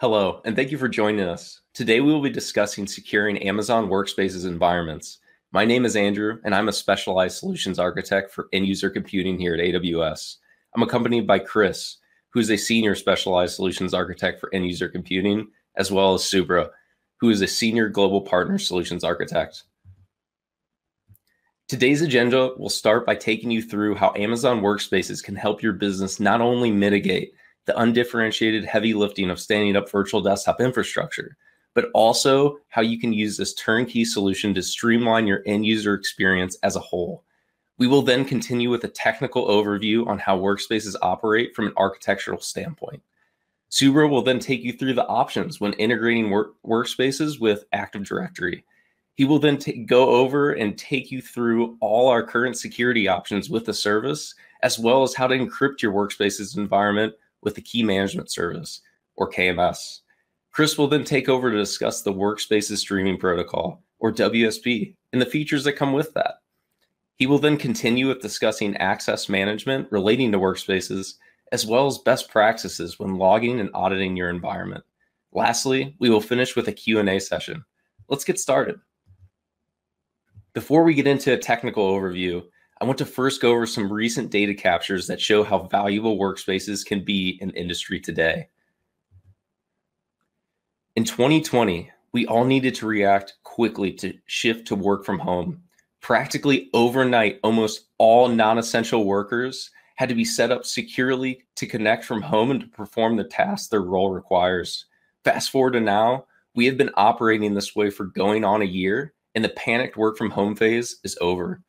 Hello, and thank you for joining us. Today we will be discussing securing Amazon Workspaces environments. My name is Andrew, and I'm a specialized solutions architect for end user computing here at AWS. I'm accompanied by Chris, who is a senior specialized solutions architect for end user computing, as well as Subra, who is a senior global partner solutions architect. Today's agenda will start by taking you through how Amazon Workspaces can help your business not only mitigate the undifferentiated heavy lifting of standing up virtual desktop infrastructure, but also how you can use this turnkey solution to streamline your end user experience as a whole. We will then continue with a technical overview on how workspaces operate from an architectural standpoint. Subra will then take you through the options when integrating work- workspaces with Active Directory. He will then t- go over and take you through all our current security options with the service, as well as how to encrypt your workspaces environment with the Key Management Service, or KMS. Chris will then take over to discuss the Workspaces Streaming Protocol, or WSP, and the features that come with that. He will then continue with discussing access management relating to workspaces, as well as best practices when logging and auditing your environment. Lastly, we will finish with a Q&A session. Let's get started. Before we get into a technical overview, I want to first go over some recent data captures that show how valuable workspaces can be in industry today. In 2020, we all needed to react quickly to shift to work from home. Practically overnight, almost all non essential workers had to be set up securely to connect from home and to perform the tasks their role requires. Fast forward to now, we have been operating this way for going on a year, and the panicked work from home phase is over.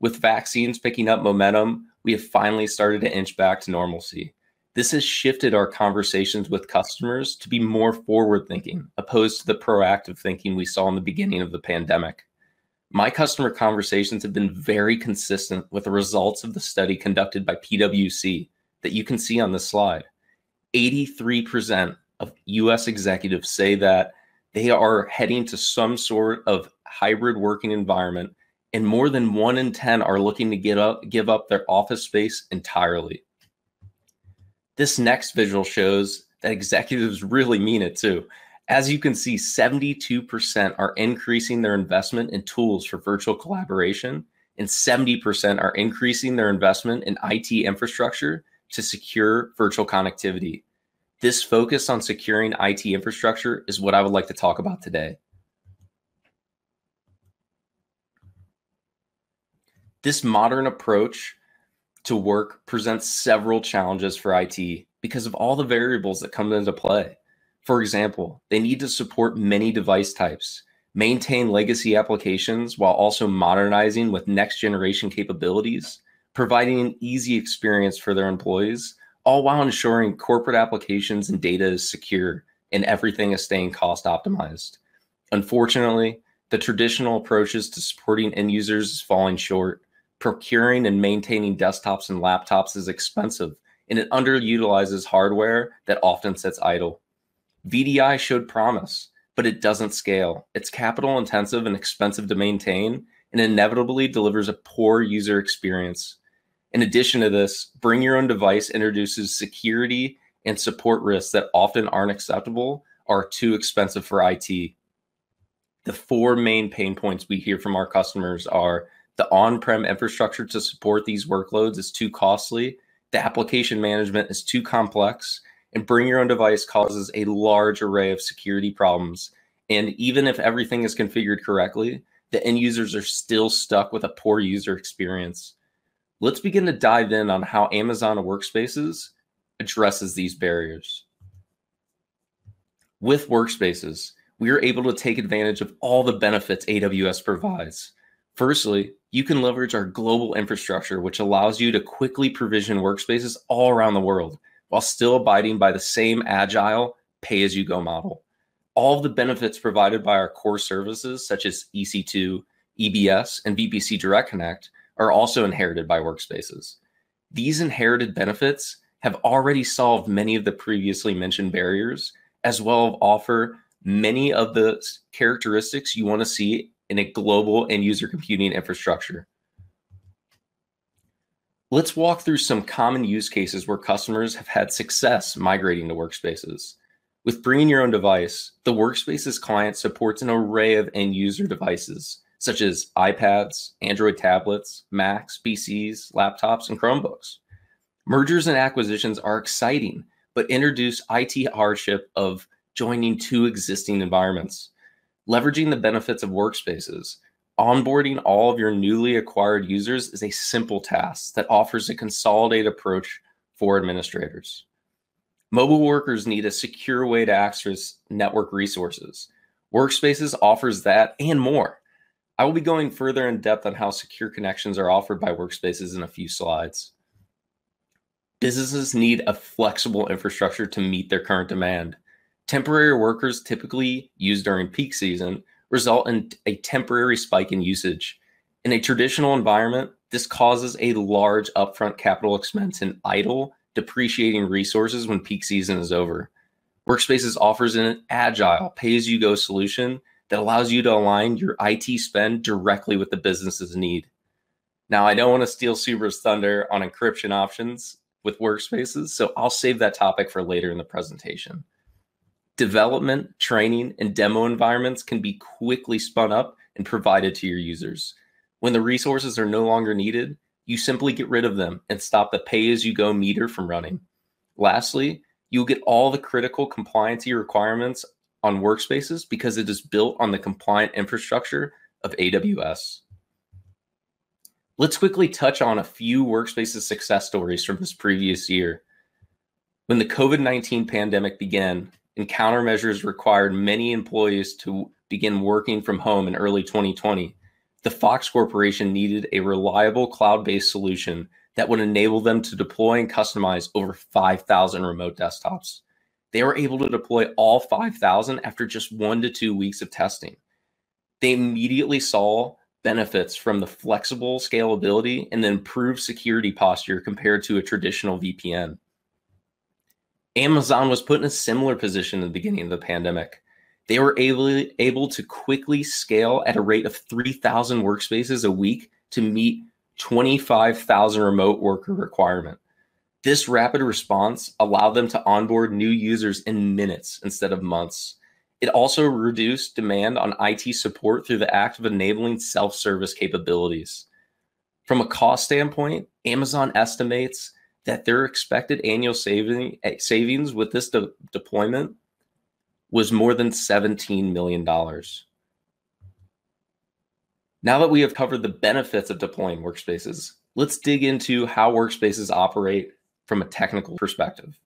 With vaccines picking up momentum, we have finally started to inch back to normalcy. This has shifted our conversations with customers to be more forward thinking, opposed to the proactive thinking we saw in the beginning of the pandemic. My customer conversations have been very consistent with the results of the study conducted by PwC that you can see on this slide. 83% of US executives say that they are heading to some sort of hybrid working environment and more than one in 10 are looking to get up, give up their office space entirely. This next visual shows that executives really mean it too. As you can see, 72% are increasing their investment in tools for virtual collaboration, and 70% are increasing their investment in IT infrastructure to secure virtual connectivity. This focus on securing IT infrastructure is what I would like to talk about today. This modern approach to work presents several challenges for IT because of all the variables that come into play. For example, they need to support many device types, maintain legacy applications while also modernizing with next generation capabilities, providing an easy experience for their employees, all while ensuring corporate applications and data is secure and everything is staying cost optimized. Unfortunately, the traditional approaches to supporting end users is falling short procuring and maintaining desktops and laptops is expensive and it underutilizes hardware that often sits idle. VDI showed promise, but it doesn't scale. It's capital intensive and expensive to maintain and inevitably delivers a poor user experience. In addition to this, bring your own device introduces security and support risks that often aren't acceptable or too expensive for IT. The four main pain points we hear from our customers are the on-prem infrastructure to support these workloads is too costly. The application management is too complex. And bring your own device causes a large array of security problems. And even if everything is configured correctly, the end users are still stuck with a poor user experience. Let's begin to dive in on how Amazon Workspaces addresses these barriers. With Workspaces, we are able to take advantage of all the benefits AWS provides. Firstly, you can leverage our global infrastructure, which allows you to quickly provision workspaces all around the world while still abiding by the same agile pay as you go model. All of the benefits provided by our core services, such as EC2, EBS, and VPC Direct Connect, are also inherited by workspaces. These inherited benefits have already solved many of the previously mentioned barriers, as well as offer many of the characteristics you want to see in a global end user computing infrastructure. Let's walk through some common use cases where customers have had success migrating to workspaces. With bringing your own device, the Workspaces client supports an array of end user devices, such as iPads, Android tablets, Macs, PCs, laptops, and Chromebooks. Mergers and acquisitions are exciting, but introduce IT hardship of joining two existing environments. Leveraging the benefits of workspaces, onboarding all of your newly acquired users is a simple task that offers a consolidated approach for administrators. Mobile workers need a secure way to access network resources. Workspaces offers that and more. I will be going further in depth on how secure connections are offered by Workspaces in a few slides. Businesses need a flexible infrastructure to meet their current demand. Temporary workers typically used during peak season result in a temporary spike in usage. In a traditional environment, this causes a large upfront capital expense in idle, depreciating resources when peak season is over. Workspaces offers an agile, pay as you go solution that allows you to align your IT spend directly with the business's need. Now, I don't want to steal Subra's thunder on encryption options with workspaces, so I'll save that topic for later in the presentation. Development, training, and demo environments can be quickly spun up and provided to your users. When the resources are no longer needed, you simply get rid of them and stop the pay as you go meter from running. Lastly, you'll get all the critical compliancy requirements on workspaces because it is built on the compliant infrastructure of AWS. Let's quickly touch on a few workspaces success stories from this previous year. When the COVID 19 pandemic began and countermeasures required many employees to begin working from home in early 2020, the Fox Corporation needed a reliable cloud based solution that would enable them to deploy and customize over 5,000 remote desktops. They were able to deploy all 5,000 after just one to two weeks of testing. They immediately saw benefits from the flexible scalability and the improved security posture compared to a traditional VPN. Amazon was put in a similar position in the beginning of the pandemic. They were able, able to quickly scale at a rate of 3,000 workspaces a week to meet 25,000 remote worker requirement. This rapid response allowed them to onboard new users in minutes instead of months. It also reduced demand on IT support through the act of enabling self service capabilities. From a cost standpoint, Amazon estimates that their expected annual saving, eh, savings with this de- deployment was more than $17 million. Now that we have covered the benefits of deploying workspaces, let's dig into how workspaces operate from a technical perspective.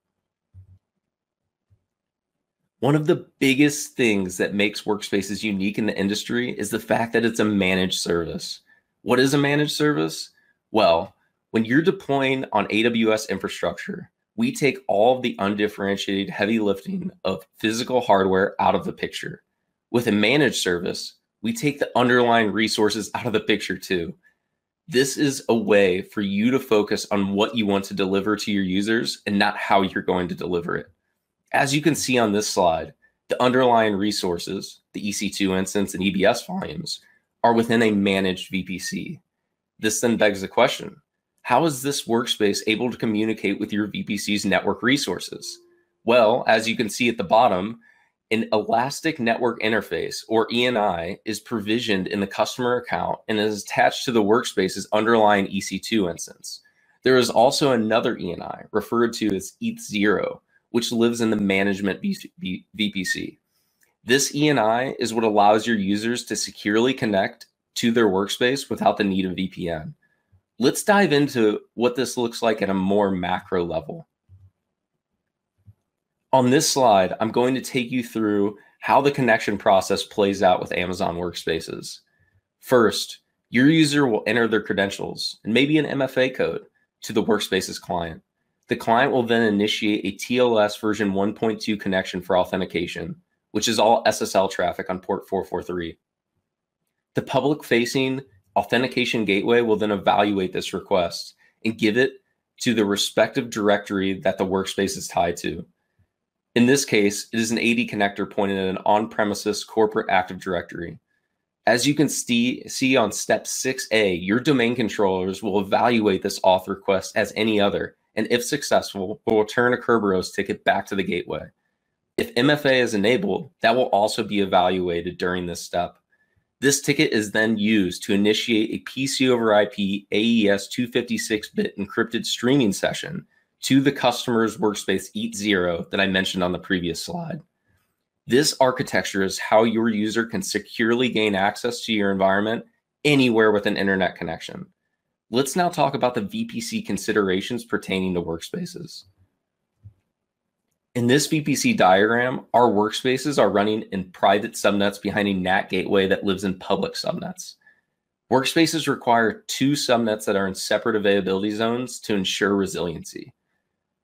One of the biggest things that makes workspaces unique in the industry is the fact that it's a managed service. What is a managed service? Well, when you're deploying on AWS infrastructure, we take all of the undifferentiated heavy lifting of physical hardware out of the picture. With a managed service, we take the underlying resources out of the picture too. This is a way for you to focus on what you want to deliver to your users and not how you're going to deliver it. As you can see on this slide, the underlying resources, the EC2 instance and EBS volumes, are within a managed VPC. This then begs the question how is this workspace able to communicate with your VPC's network resources? Well, as you can see at the bottom, an Elastic Network Interface, or ENI, is provisioned in the customer account and is attached to the workspace's underlying EC2 instance. There is also another ENI, referred to as ETH0, which lives in the management VPC. This ENI is what allows your users to securely connect to their workspace without the need of VPN. Let's dive into what this looks like at a more macro level. On this slide, I'm going to take you through how the connection process plays out with Amazon Workspaces. First, your user will enter their credentials and maybe an MFA code to the Workspaces client. The client will then initiate a TLS version 1.2 connection for authentication, which is all SSL traffic on port 443. The public facing authentication gateway will then evaluate this request and give it to the respective directory that the workspace is tied to. In this case, it is an AD connector pointed at an on premises corporate Active Directory. As you can see, see on step 6A, your domain controllers will evaluate this auth request as any other and if successful, will return a Kerberos ticket back to the gateway. If MFA is enabled, that will also be evaluated during this step. This ticket is then used to initiate a PC over IP AES 256 bit encrypted streaming session to the customer's workspace ETH0 that I mentioned on the previous slide. This architecture is how your user can securely gain access to your environment anywhere with an internet connection. Let's now talk about the VPC considerations pertaining to workspaces. In this VPC diagram, our workspaces are running in private subnets behind a NAT gateway that lives in public subnets. Workspaces require two subnets that are in separate availability zones to ensure resiliency.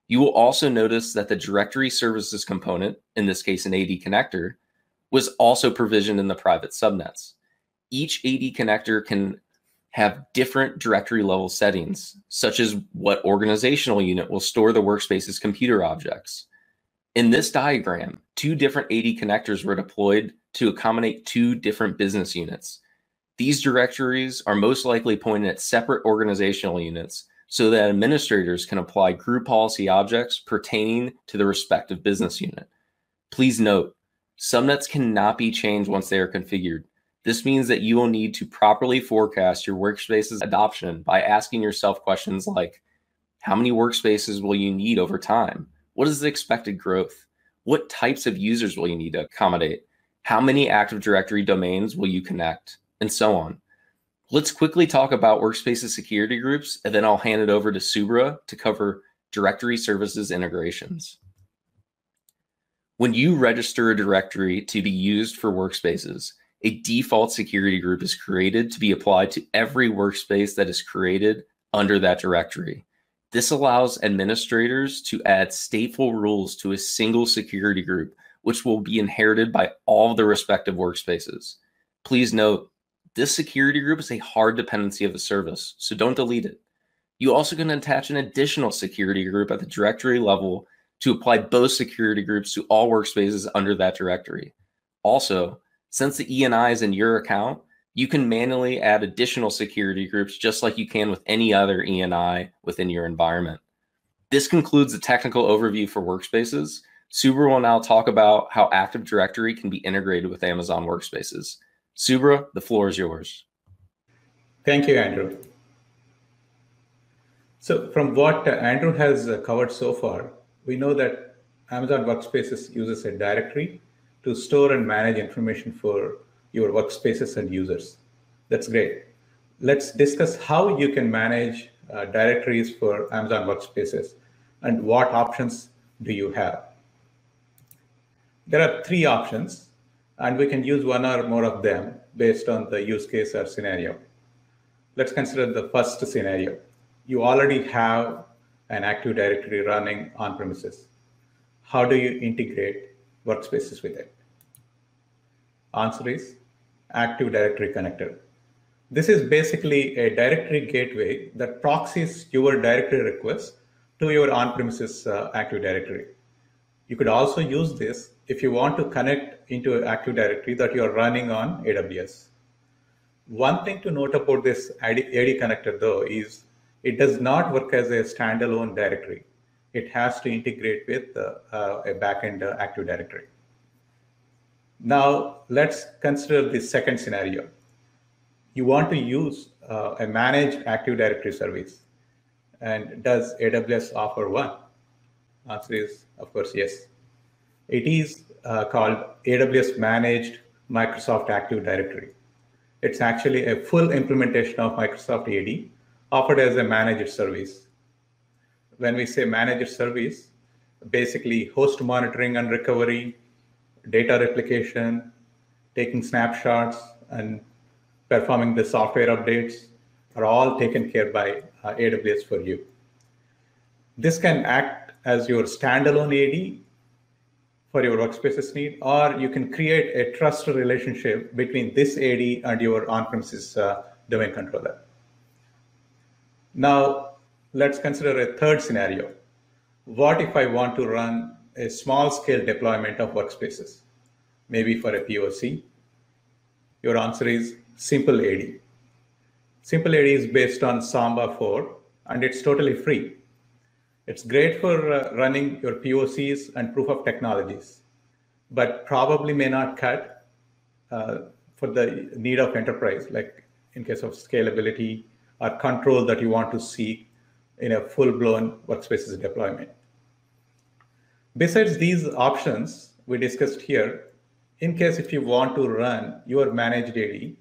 You will also notice that the directory services component, in this case an AD connector, was also provisioned in the private subnets. Each AD connector can have different directory level settings, such as what organizational unit will store the workspace's computer objects. In this diagram, two different AD connectors were deployed to accommodate two different business units. These directories are most likely pointed at separate organizational units so that administrators can apply group policy objects pertaining to the respective business unit. Please note, subnets cannot be changed once they are configured. This means that you will need to properly forecast your workspace's adoption by asking yourself questions like, how many workspaces will you need over time? What is the expected growth? What types of users will you need to accommodate? How many Active Directory domains will you connect? And so on. Let's quickly talk about Workspace's security groups, and then I'll hand it over to Subra to cover directory services integrations. When you register a directory to be used for workspaces, a default security group is created to be applied to every workspace that is created under that directory. This allows administrators to add stateful rules to a single security group, which will be inherited by all the respective workspaces. Please note, this security group is a hard dependency of the service, so don't delete it. You also can attach an additional security group at the directory level to apply both security groups to all workspaces under that directory. Also, since the ENI is in your account, you can manually add additional security groups just like you can with any other ENI within your environment. This concludes the technical overview for workspaces. Subra will now talk about how Active Directory can be integrated with Amazon Workspaces. Subra, the floor is yours. Thank you, Andrew. So from what Andrew has covered so far, we know that Amazon Workspaces uses a directory to store and manage information for your workspaces and users. That's great. Let's discuss how you can manage uh, directories for Amazon Workspaces and what options do you have. There are three options, and we can use one or more of them based on the use case or scenario. Let's consider the first scenario. You already have an Active Directory running on premises. How do you integrate workspaces with it? Answer is Active Directory Connector. This is basically a directory gateway that proxies your directory requests to your on-premises uh, Active Directory. You could also use this if you want to connect into Active Directory that you're running on AWS. One thing to note about this AD, AD connector though is it does not work as a standalone directory. It has to integrate with uh, uh, a backend uh, Active Directory. Now, let's consider the second scenario. You want to use uh, a managed Active Directory service. And does AWS offer one? Answer is, of course, yes. It is uh, called AWS Managed Microsoft Active Directory. It's actually a full implementation of Microsoft AD offered as a managed service. When we say managed service, basically host monitoring and recovery, data replication, taking snapshots, and performing the software updates are all taken care by uh, AWS for you. This can act as your standalone AD for your workspaces need, or you can create a trust relationship between this AD and your on-premises uh, domain controller. Now, let's consider a third scenario. What if I want to run a small scale deployment of workspaces, maybe for a POC? Your answer is Simple AD. Simple AD is based on Samba 4 and it's totally free. It's great for uh, running your POCs and proof of technologies. but probably may not cut uh, for the need of enterprise, like in case of scalability or control that you want to see in a full-blown workspaces deployment. Besides these options we discussed here, in case if you want to run your managed AD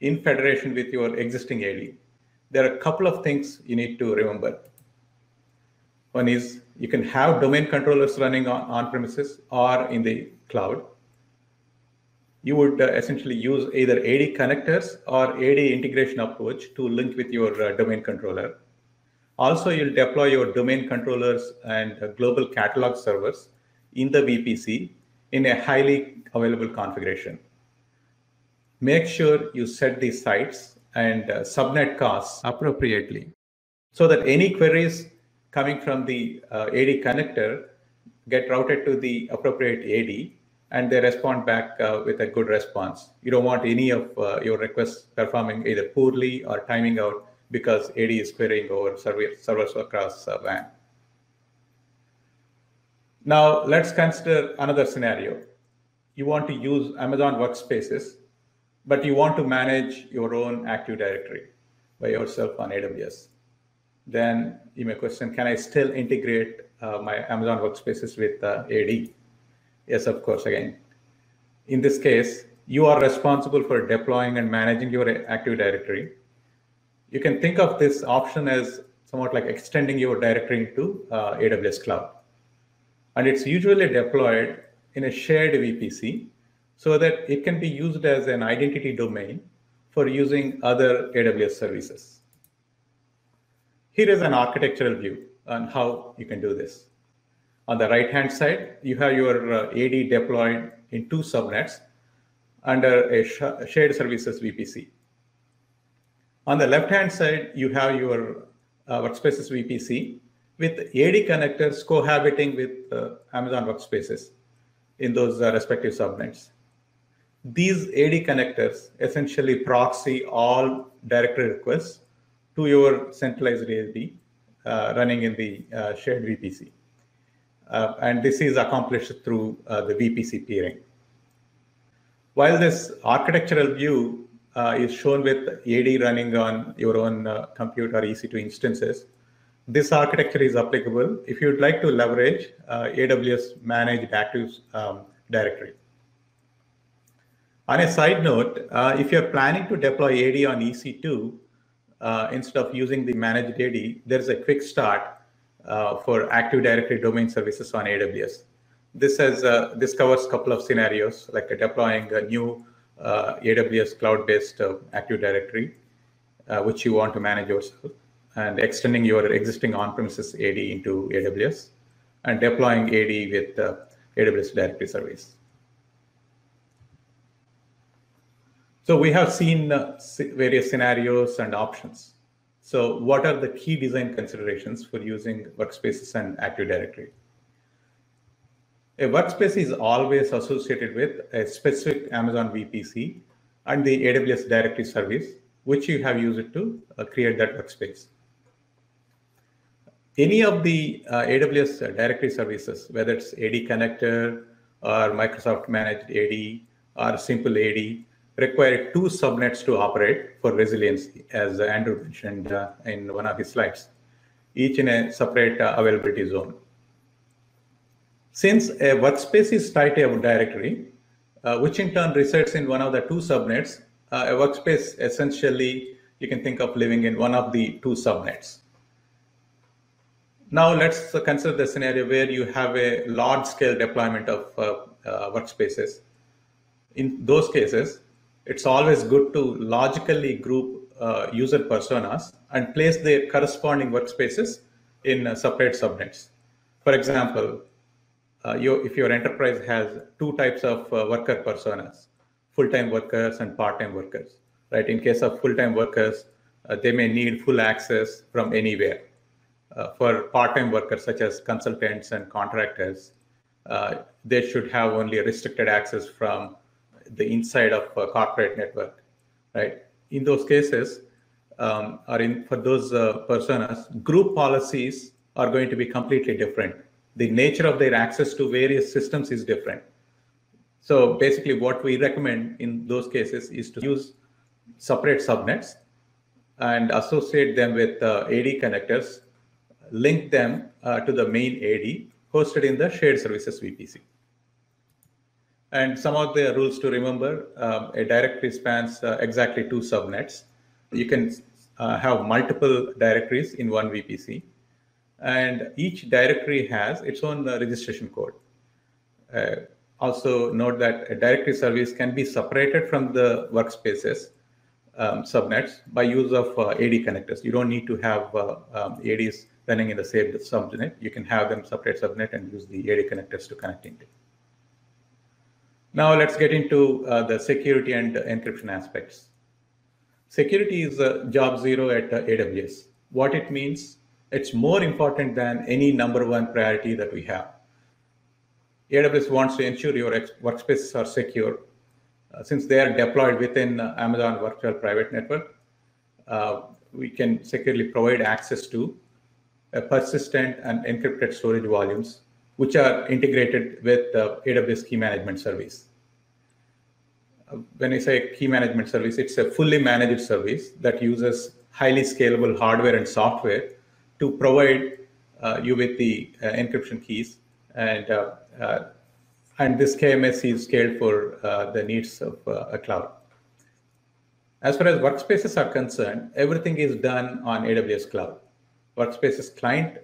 in federation with your existing AD, there are a couple of things you need to remember. One is you can have domain controllers running on, on premises or in the cloud. You would uh, essentially use either AD connectors or AD integration approach to link with your uh, domain controller. Also, you'll deploy your domain controllers and global catalog servers in the VPC in a highly available configuration. Make sure you set the sites and uh, subnet costs appropriately so that any queries coming from the uh, AD connector get routed to the appropriate AD and they respond back uh, with a good response. You don't want any of uh, your requests performing either poorly or timing out because AD is querying over servers across uh, WAN. Now let's consider another scenario. You want to use Amazon Workspaces, but you want to manage your own Active Directory by yourself on AWS. Then you may question, can I still integrate uh, my Amazon Workspaces with uh, AD? Yes, of course, again. In this case, you are responsible for deploying and managing your Active Directory. You can think of this option as somewhat like extending your directory into uh, AWS Cloud and it's usually deployed in a shared VPC so that it can be used as an identity domain for using other AWS services. Here is an architectural view on how you can do this. On the right-hand side, you have your uh, AD deployed in two subnets under a sh shared services VPC. On the left-hand side, you have your uh, workspaces VPC with AD connectors cohabiting with uh, Amazon Workspaces in those uh, respective subnets. These AD connectors essentially proxy all directory requests to your centralized AD uh, running in the uh, shared VPC. Uh, and this is accomplished through uh, the VPC peering. While this architectural view is shown with AD running on your own compute or EC2 instances, this architecture is applicable if you'd like to leverage uh, AWS managed Active um, Directory. On a side note, uh, if you're planning to deploy AD on EC2, uh, instead of using the managed AD, there's a quick start uh, for Active Directory domain services on AWS. This has uh, this covers a couple of scenarios, like deploying a new uh, AWS cloud-based Active Directory, which you want to manage yourself and extending your existing on-premises AD into AWS and deploying AD with uh, AWS Directory Service. So we have seen uh, various scenarios and options. So what are the key design considerations for using workspaces and Active Directory? A workspace is always associated with a specific Amazon VPC and the AWS Directory Service, which you have used to uh, create that workspace any of the uh, AWS directory services, whether it's AD connector or Microsoft managed AD or simple AD, require two subnets to operate for resiliency, as Andrew mentioned uh, in one of his slides, each in a separate uh, availability zone. Since a workspace is tied to a directory, uh, which in turn resides in one of the two subnets, uh, a workspace essentially you can think of living in one of the two subnets. Now let's consider the scenario where you have a large scale deployment of uh, uh, workspaces. In those cases, it's always good to logically group uh, user personas and place their corresponding workspaces in uh, separate subnets. For example, uh, you, if your enterprise has two types of uh, worker personas, full-time workers and part-time workers, right? In case of full-time workers, they may need full access from anywhere uh, for part-time workers such as consultants and contractors, uh, they should have only restricted access from the inside of a corporate network, right? In those cases, um, or in for those uh, personas, group policies are going to be completely different. The nature of their access to various systems is different. So basically, what we recommend in those cases is to use separate subnets and associate them with uh, AD connectors, link them uh, to the main AD hosted in the shared services VPC. And some of the rules to remember, um, a directory spans uh, exactly two subnets. You can uh, have multiple directories in one VPC. And each directory has its own uh, registration code. Uh, also note that a directory service can be separated from the workspaces um, subnets by use of uh, AD connectors. You don't need to have uh, um, ADs running in the same subnet. You can have them separate subnet and use the AD connectors to connect into. Now let's get into uh, the security and encryption aspects. Security is uh, job zero at AWS. What it means, it's more important than any number one priority that we have. AWS wants to ensure your workspaces are secure. Uh, since they are deployed within uh, Amazon Virtual Private Network, uh, we can securely provide access to persistent and encrypted storage volumes, which are integrated with the AWS Key Management Service. When I say key management service, it's a fully managed service that uses highly scalable hardware and software to provide uh, you with the uh, encryption keys and uh, and this KMS is scaled for the needs of a cloud. As far as workspaces are concerned, everything is done on AWS cloud. Workspaces client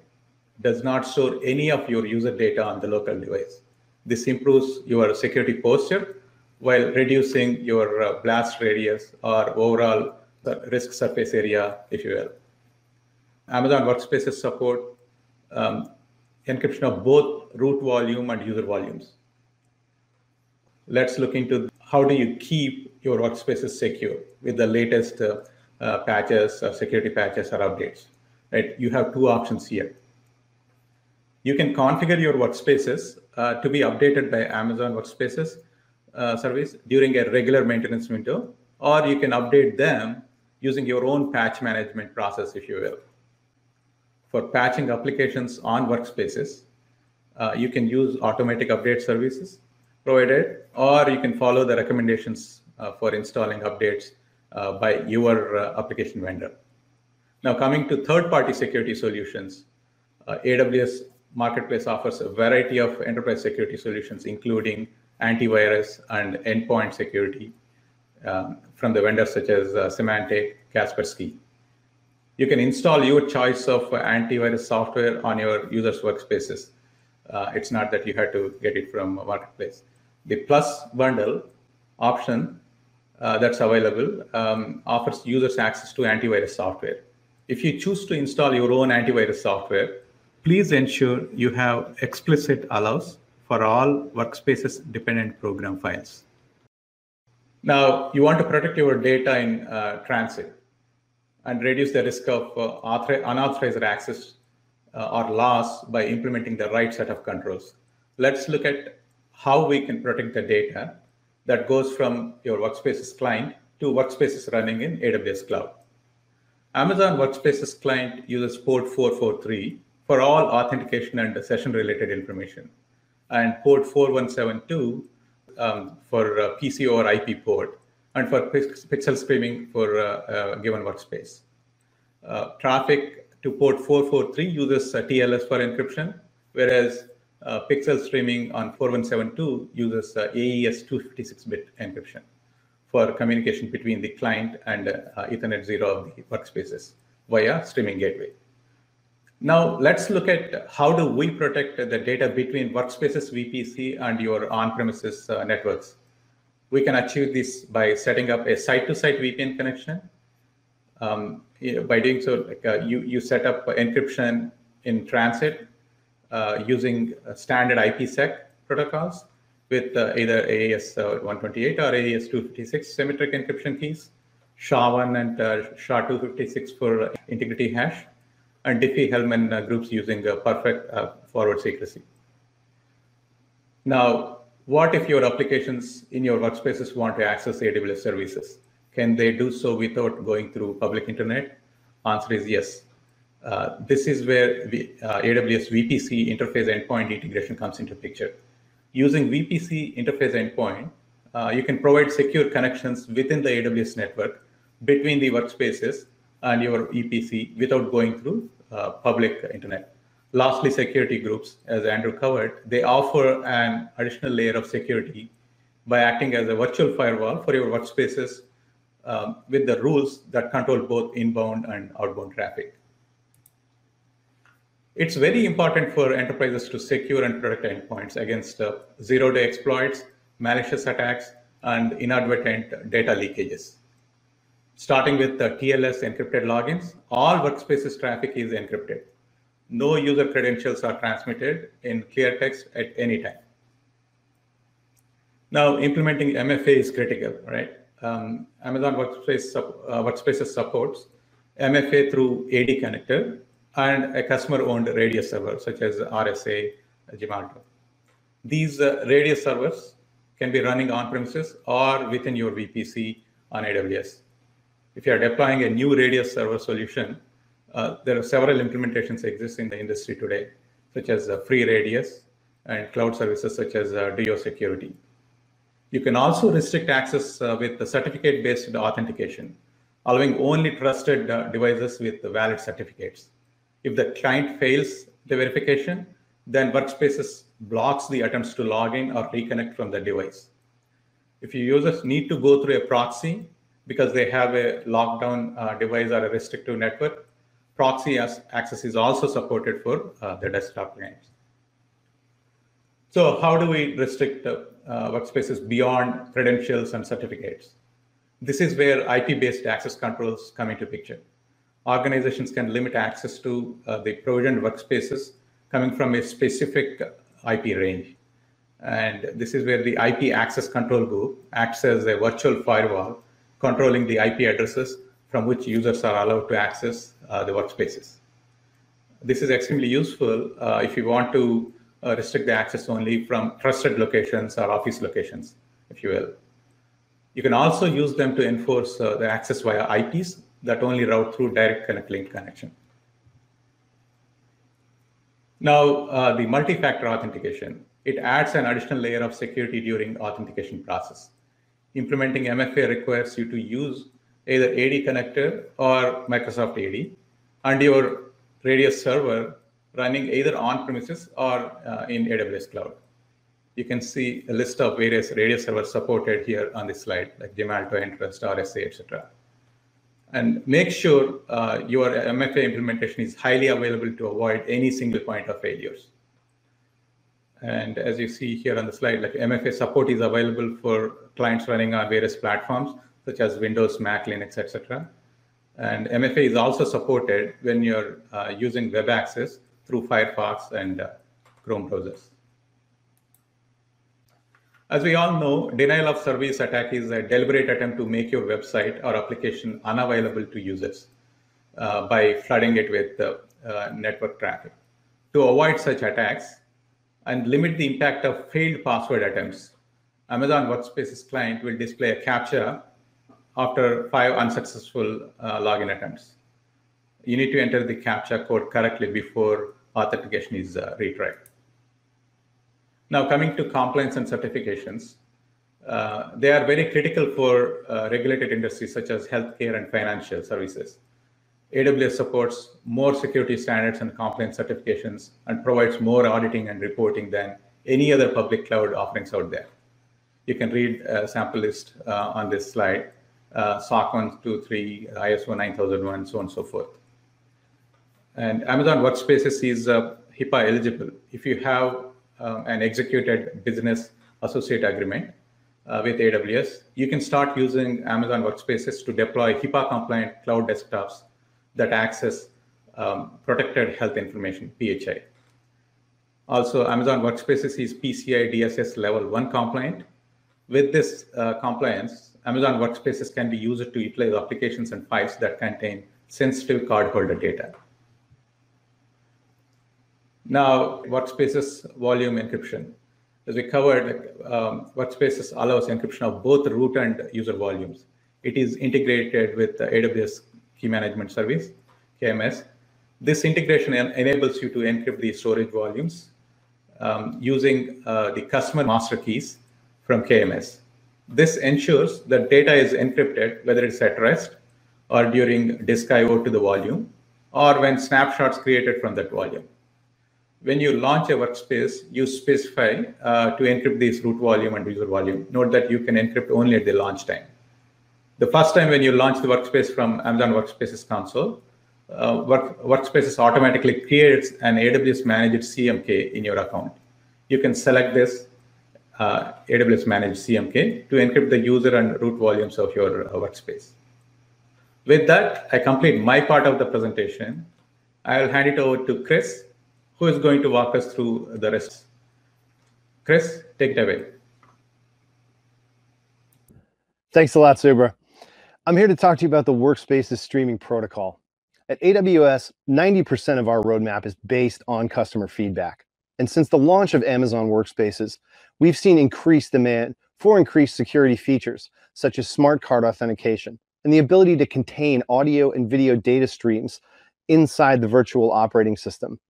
does not store any of your user data on the local device. This improves your security posture while reducing your blast radius or overall risk surface area, if you will. Amazon Workspaces support um, encryption of both root volume and user volumes. Let's look into how do you keep your workspaces secure with the latest uh, uh, patches security patches or updates. Right? You have two options here. You can configure your workspaces uh, to be updated by Amazon Workspaces uh, service during a regular maintenance window, or you can update them using your own patch management process, if you will for patching applications on workspaces, uh, you can use automatic update services provided, or you can follow the recommendations uh, for installing updates uh, by your uh, application vendor. Now, coming to third-party security solutions, uh, AWS Marketplace offers a variety of enterprise security solutions, including antivirus and endpoint security um, from the vendors such as uh, Symantec, Kaspersky. You can install your choice of antivirus software on your users' workspaces. Uh, it's not that you have to get it from Marketplace. The Plus bundle option uh, that's available um, offers users access to antivirus software. If you choose to install your own antivirus software, please ensure you have explicit allows for all workspaces dependent program files. Now, you want to protect your data in uh, transit and reduce the risk of uh, unauthorized access uh, or loss by implementing the right set of controls. Let's look at how we can protect the data that goes from your Workspaces client to Workspaces running in AWS Cloud. Amazon Workspaces client uses port 443 for all authentication and session-related information, and port 4172 um, for uh, PC over IP port and for pixel streaming for a uh, uh, given workspace. Uh, traffic to port 443 uses TLS for encryption, whereas pixel streaming on 4172 uses AES 256-bit encryption for communication between the client and Ethernet 0 of the workspaces via streaming gateway. Now let's look at how do we protect the data between workspaces VPC and your on-premises uh, networks we can achieve this by setting up a site-to-site VPN connection. Um, by doing so, like, uh, you, you set up encryption in transit uh, using standard IPsec protocols with uh, either AES uh, 128 or AES 256 symmetric encryption keys, SHA-1 and uh, SHA-256 for integrity hash, and Diffie-Hellman uh, groups using perfect forward secrecy. Now, what if your applications in your workspaces want to access AWS services? Can they do so without going through public internet? Answer is yes. Uh, this is where the uh, AWS VPC interface endpoint integration comes into picture. using VPC interface endpoint, uh, you can provide secure connections within the AWS network between the workspaces and your VPC without going through uh, public internet. Lastly, security groups, as Andrew covered, they offer an additional layer of security by acting as a virtual firewall for your workspaces um, with the rules that control both inbound and outbound traffic. It's very important for enterprises to secure and protect endpoints against uh, zero-day exploits, malicious attacks, and inadvertent data leakages. Starting with the TLS encrypted logins, all workspaces traffic is encrypted. No user credentials are transmitted in clear text at any time. Now, implementing MFA is critical, right? Um, Amazon Workspace, uh, Workspaces supports MFA through AD connector and a customer-owned radius server, such as RSA, Gemalto. These uh, radius servers can be running on-premises or within your VPC on AWS. If you are deploying a new radius server solution, uh, there are several implementations exist in the industry today, such as uh, FreeRADIUS and cloud services such as uh, Duo Security. You can also restrict access uh, with the certificate-based authentication, allowing only trusted uh, devices with valid certificates. If the client fails the verification, then Workspaces blocks the attempts to log in or reconnect from the device. If your users need to go through a proxy because they have a lockdown uh, device or a restrictive network, proxy access is also supported for uh, the desktop clients. So how do we restrict uh, workspaces beyond credentials and certificates? This is where IP-based access controls come into picture organizations can limit access to uh, the provisioned workspaces coming from a specific IP range. And this is where the IP access control group acts as a virtual firewall, controlling the IP addresses from which users are allowed to access uh, the workspaces. This is extremely useful uh, if you want to uh, restrict the access only from trusted locations or office locations, if you will. You can also use them to enforce uh, the access via IPs that only route through direct connect link connection. Now, uh, the multi-factor authentication, it adds an additional layer of security during authentication process. Implementing MFA requires you to use either AD connector or Microsoft AD and your Radius server running either on premises or uh, in AWS cloud. You can see a list of various Radius servers supported here on this slide, like Gemalto, Entrust, RSA, etc and make sure uh, your MFA implementation is highly available to avoid any single point of failures. And as you see here on the slide, like MFA support is available for clients running on various platforms, such as Windows, Mac, Linux, etc. And MFA is also supported when you're uh, using web access through Firefox and uh, Chrome browsers. As we all know, denial of service attack is a deliberate attempt to make your website or application unavailable to users uh, by flooding it with uh, uh, network traffic. To avoid such attacks and limit the impact of failed password attempts, Amazon Workspaces client will display a CAPTCHA after five unsuccessful uh, login attempts. You need to enter the CAPTCHA code correctly before authentication is uh, retried. Now, coming to compliance and certifications, uh, they are very critical for uh, regulated industries such as healthcare and financial services. AWS supports more security standards and compliance certifications and provides more auditing and reporting than any other public cloud offerings out there. You can read a sample list uh, on this slide, uh, SOC 123, ISO 9001, so on and so forth. And Amazon Workspaces is uh, HIPAA eligible. If you have uh, an executed business associate agreement uh, with AWS, you can start using Amazon Workspaces to deploy HIPAA compliant cloud desktops that access um, protected health information, PHI. Also, Amazon Workspaces is PCI DSS level 1 compliant. With this uh, compliance, Amazon Workspaces can be used to utilize applications and files that contain sensitive cardholder data. Now, Workspaces volume encryption. As we covered, um, Workspaces allows encryption of both root and user volumes. It is integrated with AWS Key Management Service, KMS. This integration en enables you to encrypt the storage volumes um, using uh, the customer master keys from KMS. This ensures that data is encrypted, whether it's at rest or during disk I/O to the volume, or when snapshots created from that volume. When you launch a workspace, you specify uh, to encrypt this root volume and user volume. Note that you can encrypt only at the launch time. The first time when you launch the workspace from Amazon Workspaces console, uh, work, Workspaces automatically creates an AWS managed CMK in your account. You can select this uh, AWS managed CMK to encrypt the user and root volumes of your uh, workspace. With that, I complete my part of the presentation. I'll hand it over to Chris, who is going to walk us through the rest. Chris, take it away. Thanks a lot, Subra. I'm here to talk to you about the Workspaces streaming protocol. At AWS, 90% of our roadmap is based on customer feedback. And since the launch of Amazon Workspaces, we've seen increased demand for increased security features, such as smart card authentication and the ability to contain audio and video data streams inside the virtual operating system.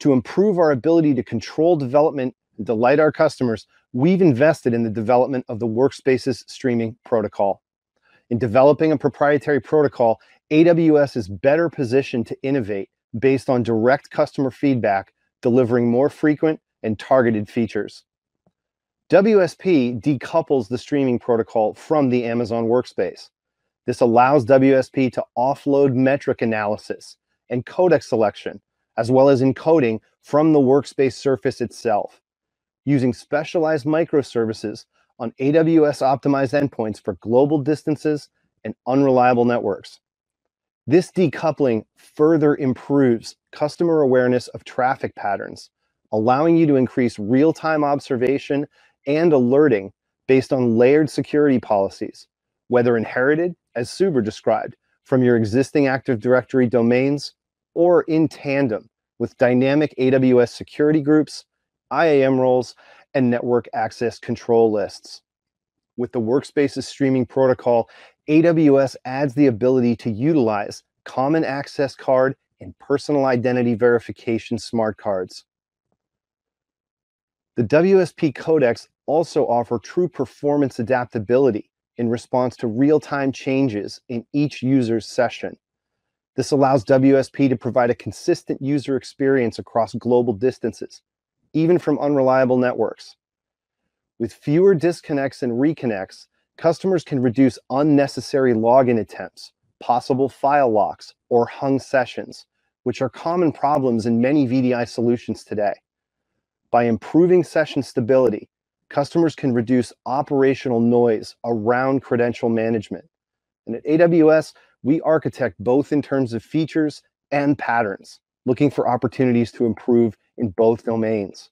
To improve our ability to control development and delight our customers, we've invested in the development of the Workspaces streaming protocol. In developing a proprietary protocol, AWS is better positioned to innovate based on direct customer feedback, delivering more frequent and targeted features. WSP decouples the streaming protocol from the Amazon workspace. This allows WSP to offload metric analysis and codec selection, as well as encoding from the workspace surface itself, using specialized microservices on AWS optimized endpoints for global distances and unreliable networks. This decoupling further improves customer awareness of traffic patterns, allowing you to increase real-time observation and alerting based on layered security policies, whether inherited as Subra described, from your existing Active Directory domains or in tandem with dynamic AWS security groups, IAM roles, and network access control lists. With the Workspaces streaming protocol, AWS adds the ability to utilize common access card and personal identity verification smart cards. The WSP codecs also offer true performance adaptability in response to real-time changes in each user's session. This allows WSP to provide a consistent user experience across global distances, even from unreliable networks. With fewer disconnects and reconnects, customers can reduce unnecessary login attempts, possible file locks, or hung sessions, which are common problems in many VDI solutions today. By improving session stability, customers can reduce operational noise around credential management. And at AWS, we architect both in terms of features and patterns, looking for opportunities to improve in both domains.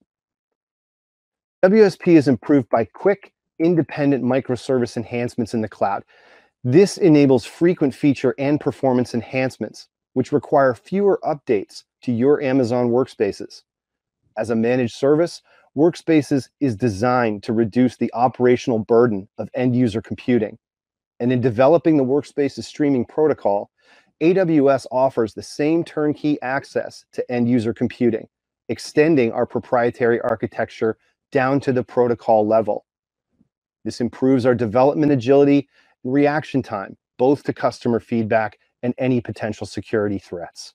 WSP is improved by quick, independent microservice enhancements in the cloud. This enables frequent feature and performance enhancements, which require fewer updates to your Amazon workspaces. As a managed service, Workspaces is designed to reduce the operational burden of end user computing. And in developing the Workspaces streaming protocol, AWS offers the same turnkey access to end user computing, extending our proprietary architecture down to the protocol level. This improves our development agility and reaction time, both to customer feedback and any potential security threats.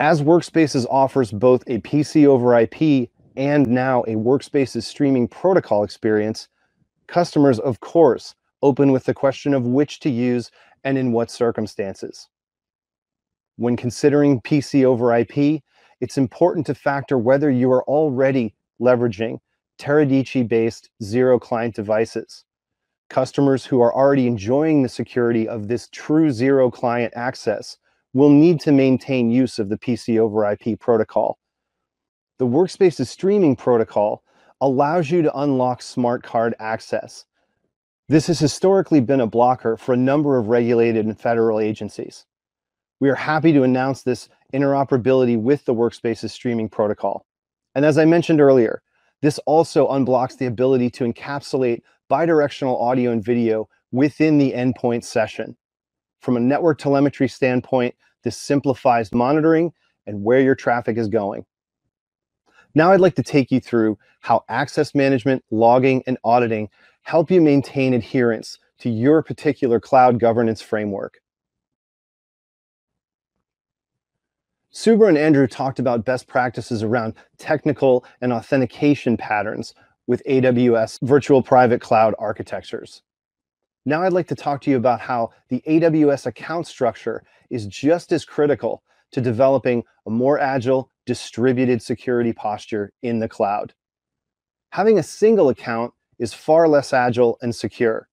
As Workspaces offers both a PC over IP and now a Workspaces streaming protocol experience, customers, of course, open with the question of which to use and in what circumstances. When considering PC over IP, it's important to factor whether you are already leveraging Teradici-based zero client devices. Customers who are already enjoying the security of this true zero client access will need to maintain use of the PC over IP protocol. The Workspaces streaming protocol allows you to unlock smart card access. This has historically been a blocker for a number of regulated and federal agencies. We are happy to announce this interoperability with the Workspaces streaming protocol. And as I mentioned earlier, this also unblocks the ability to encapsulate bidirectional audio and video within the endpoint session. From a network telemetry standpoint, this simplifies monitoring and where your traffic is going. Now I'd like to take you through how access management, logging, and auditing help you maintain adherence to your particular cloud governance framework. Subra and Andrew talked about best practices around technical and authentication patterns with AWS virtual private cloud architectures. Now I'd like to talk to you about how the AWS account structure is just as critical to developing a more agile, distributed security posture in the cloud. Having a single account is far less agile and secure.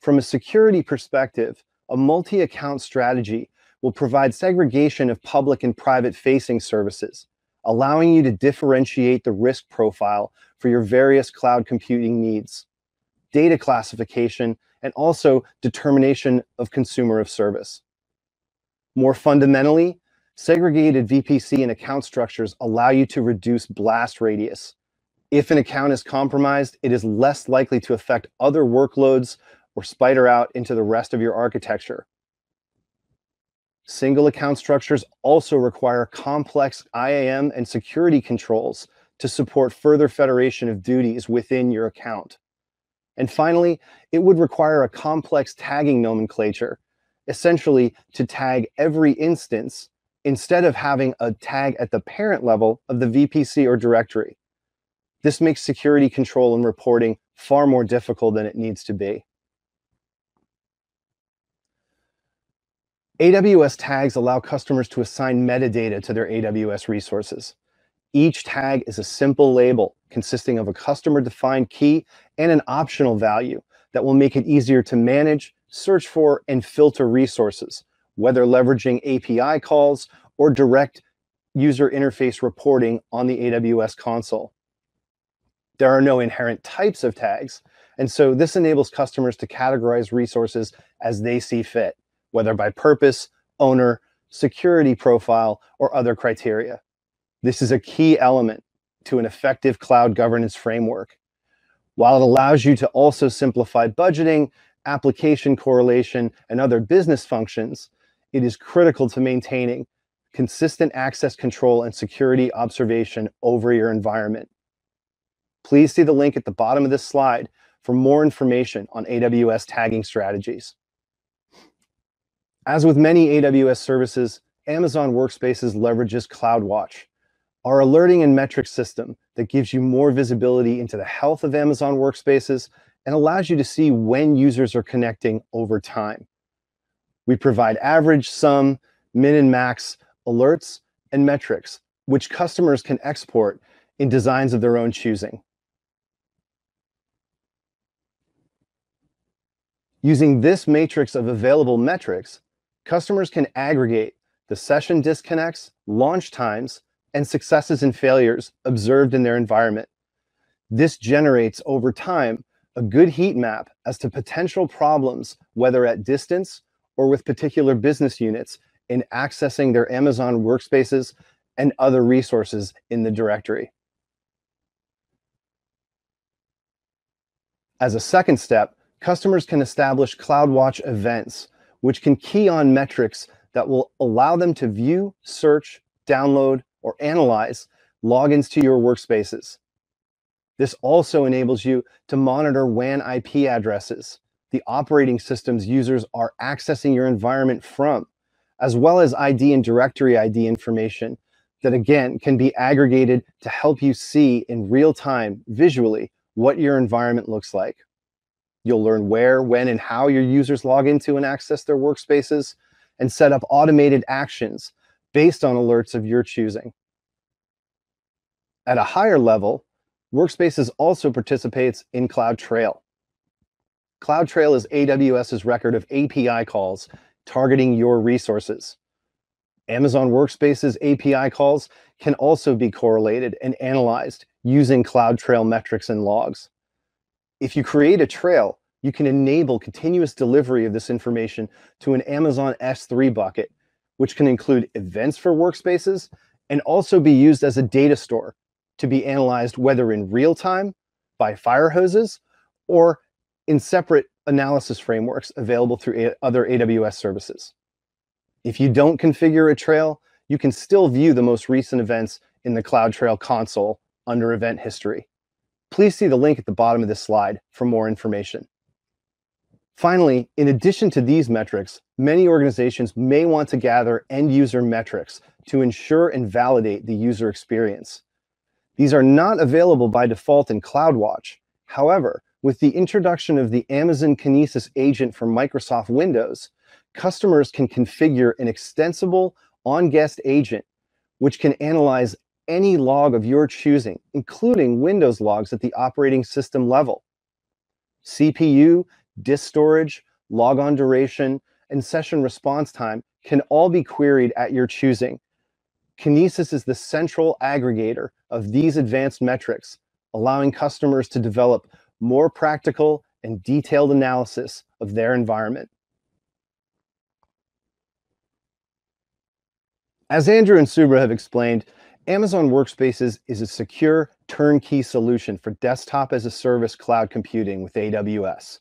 From a security perspective, a multi-account strategy will provide segregation of public and private facing services, allowing you to differentiate the risk profile for your various cloud computing needs, data classification, and also determination of consumer of service. More fundamentally, segregated VPC and account structures allow you to reduce blast radius. If an account is compromised, it is less likely to affect other workloads or spider out into the rest of your architecture. Single account structures also require complex IAM and security controls to support further federation of duties within your account. And finally, it would require a complex tagging nomenclature, essentially to tag every instance instead of having a tag at the parent level of the VPC or directory. This makes security control and reporting far more difficult than it needs to be. AWS tags allow customers to assign metadata to their AWS resources. Each tag is a simple label consisting of a customer-defined key and an optional value that will make it easier to manage, search for, and filter resources, whether leveraging API calls or direct user interface reporting on the AWS console. There are no inherent types of tags, and so this enables customers to categorize resources as they see fit whether by purpose, owner, security profile, or other criteria. This is a key element to an effective cloud governance framework. While it allows you to also simplify budgeting, application correlation, and other business functions, it is critical to maintaining consistent access control and security observation over your environment. Please see the link at the bottom of this slide for more information on AWS tagging strategies. As with many AWS services, Amazon Workspaces leverages CloudWatch, our alerting and metrics system that gives you more visibility into the health of Amazon Workspaces and allows you to see when users are connecting over time. We provide average, sum, min and max alerts and metrics, which customers can export in designs of their own choosing. Using this matrix of available metrics, customers can aggregate the session disconnects, launch times, and successes and failures observed in their environment. This generates over time a good heat map as to potential problems, whether at distance or with particular business units in accessing their Amazon workspaces and other resources in the directory. As a second step, customers can establish CloudWatch events which can key on metrics that will allow them to view, search, download, or analyze logins to your workspaces. This also enables you to monitor WAN IP addresses, the operating systems users are accessing your environment from, as well as ID and directory ID information that again can be aggregated to help you see in real time visually what your environment looks like. You'll learn where, when, and how your users log into and access their workspaces and set up automated actions based on alerts of your choosing. At a higher level, Workspaces also participates in CloudTrail. CloudTrail is AWS's record of API calls targeting your resources. Amazon Workspaces API calls can also be correlated and analyzed using CloudTrail metrics and logs. If you create a trail, you can enable continuous delivery of this information to an Amazon S3 bucket, which can include events for workspaces and also be used as a data store to be analyzed whether in real time by fire hoses or in separate analysis frameworks available through other AWS services. If you don't configure a trail, you can still view the most recent events in the CloudTrail console under Event History. Please see the link at the bottom of this slide for more information. Finally, in addition to these metrics, many organizations may want to gather end user metrics to ensure and validate the user experience. These are not available by default in CloudWatch. However, with the introduction of the Amazon Kinesis agent for Microsoft Windows, customers can configure an extensible on-guest agent, which can analyze any log of your choosing, including Windows logs at the operating system level. CPU, disk storage, logon duration, and session response time can all be queried at your choosing. Kinesis is the central aggregator of these advanced metrics, allowing customers to develop more practical and detailed analysis of their environment. As Andrew and Subra have explained, Amazon Workspaces is a secure turnkey solution for desktop as a service cloud computing with AWS.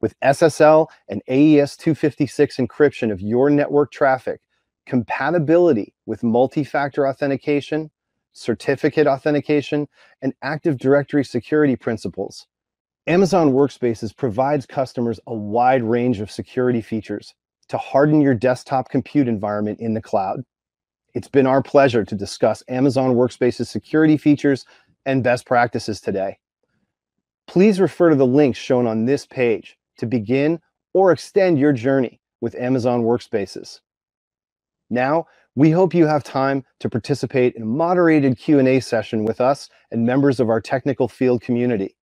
With SSL and AES 256 encryption of your network traffic, compatibility with multi-factor authentication, certificate authentication, and Active Directory security principles, Amazon Workspaces provides customers a wide range of security features to harden your desktop compute environment in the cloud. It's been our pleasure to discuss Amazon Workspace's security features and best practices today. Please refer to the links shown on this page to begin or extend your journey with Amazon Workspaces. Now, we hope you have time to participate in a moderated Q&A session with us and members of our technical field community.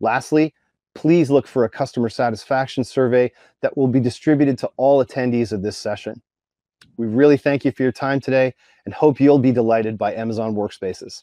Lastly, please look for a customer satisfaction survey that will be distributed to all attendees of this session. We really thank you for your time today and hope you'll be delighted by Amazon Workspaces.